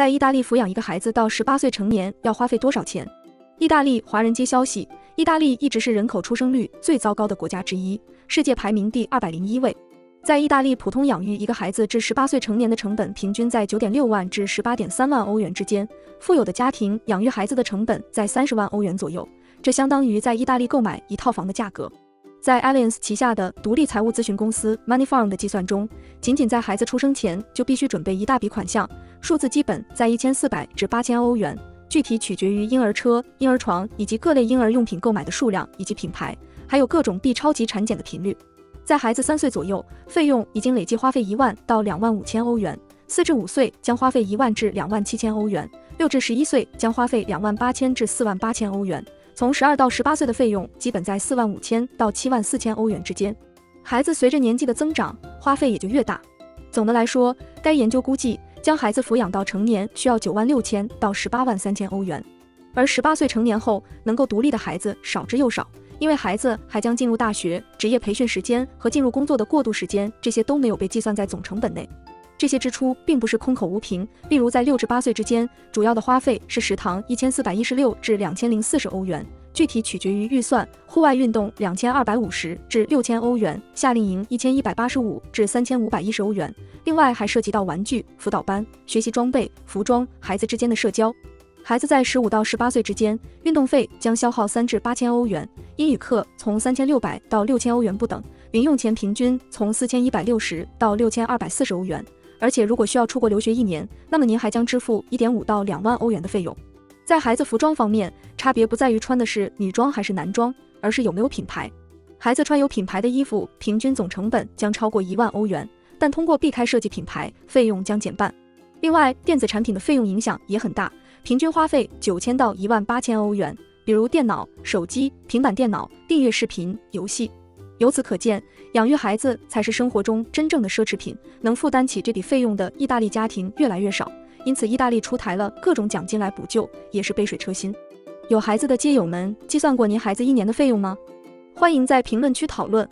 在意大利抚养一个孩子到十八岁成年要花费多少钱？意大利华人街消息，意大利一直是人口出生率最糟糕的国家之一，世界排名第二百零一位。在意大利，普通养育一个孩子至十八岁成年的成本平均在九点六万至十八点三万欧元之间，富有的家庭养育孩子的成本在三十万欧元左右，这相当于在意大利购买一套房的价格。在 Allianz 旗下的独立财务咨询公司 Money Farm 的计算中，仅仅在孩子出生前就必须准备一大笔款项，数字基本在一千四百至八千欧元，具体取决于婴儿车、婴儿床以及各类婴儿用品购买的数量以及品牌，还有各种 B 超级产检的频率。在孩子三岁左右，费用已经累计花费一万到两万五千欧元；四至五岁将花费一万至两万七千欧元；六至十一岁将花费两万八千至四万八千欧元；从十二到十八岁的费用基本在四万五千到七万四千欧元之间。孩子随着年纪的增长，花费也就越大。总的来说，该研究估计将孩子抚养到成年需要九万六千到十八万三千欧元，而十八岁成年后能够独立的孩子少之又少。因为孩子还将进入大学、职业培训时间和进入工作的过渡时间，这些都没有被计算在总成本内。这些支出并不是空口无凭，例如在六至八岁之间，主要的花费是食堂一千四百一十六至两千零四十欧元，具体取决于预算；户外运动两千二百五十至六千欧元；夏令营一千一百八十五至三千五百一十欧元。另外还涉及到玩具、辅导班、学习装备、服装、孩子之间的社交。孩子在十五到十八岁之间，运动费将消耗三至八千欧元，英语课从三千六百到六千欧元不等，零用钱平均从四千一百六十到六千二百四十欧元。而且如果需要出国留学一年，那么您还将支付一点五到两万欧元的费用。在孩子服装方面，差别不在于穿的是女装还是男装，而是有没有品牌。孩子穿有品牌的衣服，平均总成本将超过一万欧元，但通过避开设计品牌，费用将减半。另外，电子产品的费用影响也很大。平均花费九千到一万八千欧元，比如电脑、手机、平板电脑、订阅视频、游戏。由此可见，养育孩子才是生活中真正的奢侈品，能负担起这笔费用的意大利家庭越来越少，因此意大利出台了各种奖金来补救，也是杯水车薪。有孩子的街友们，计算过您孩子一年的费用吗？欢迎在评论区讨论。